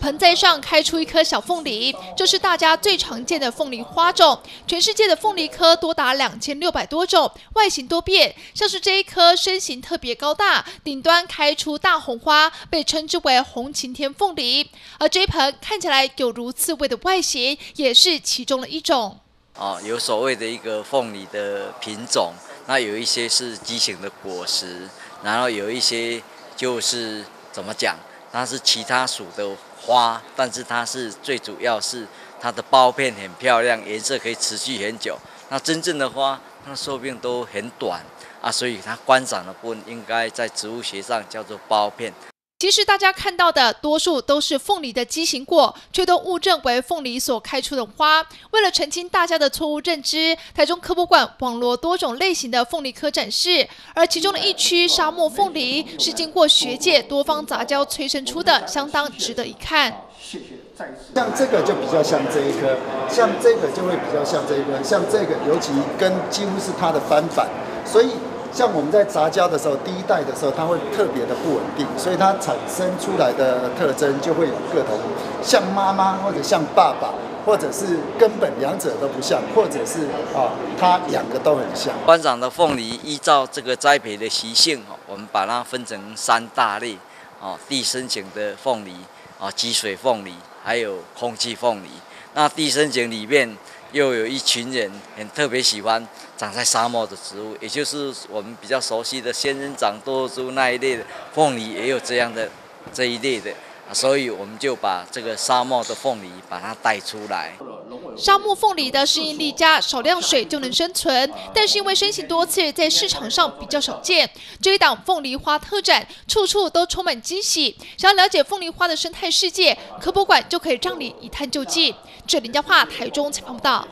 盆栽上开出一颗小凤梨，这是大家最常见的凤梨花种。全世界的凤梨科多达两千六百多种，外形多变，像是这一颗身形特别高大，顶端开出大红花，被称之为红晴天凤梨。而这一盆看起来有如刺猬的外形，也是其中的一种。哦，有所谓的一个凤梨的品种，那有一些是畸形的果实，然后有一些就是怎么讲，它是其他属的。花，但是它是最主要是它的苞片很漂亮，颜色可以持续很久。那真正的花，它的寿命都很短啊，所以它观赏的部分应该在植物学上叫做苞片。其实大家看到的多数都是凤梨的畸形果，却都误认为凤梨所开出的花。为了澄清大家的错误认知，台中科博馆网罗多种类型的凤梨科展示，而其中的一区沙漠凤梨是经过学界多方杂交催生出的，相当值得一看。像这个就比较像这一颗，像这个就会比较像这一颗，像这个尤其跟几乎是它的翻版，所以。像我们在杂交的时候，第一代的时候，它会特别的不稳定，所以它产生出来的特征就会有个头，像妈妈或者像爸爸，或者是根本两者都不像，或者是啊，它两个都很像。观赏的凤梨依照这个栽培的习性哦，我们把它分成三大类哦，地生型的凤梨啊，积水凤梨，还有空气凤梨。那地生井里面。又有一群人很特别喜欢长在沙漠的植物，也就是我们比较熟悉的仙人掌、多肉那一类的凤梨，也有这样的这一类的，所以我们就把这个沙漠的凤梨把它带出来。沙漠凤梨的适应力佳，少量水就能生存，但是因为身形多次，在市场上比较少见。这一档凤梨花特展，处处都充满惊喜。想要了解凤梨花的生态世界，科博馆就可以让你一探究竟。这林家话台中采访报道。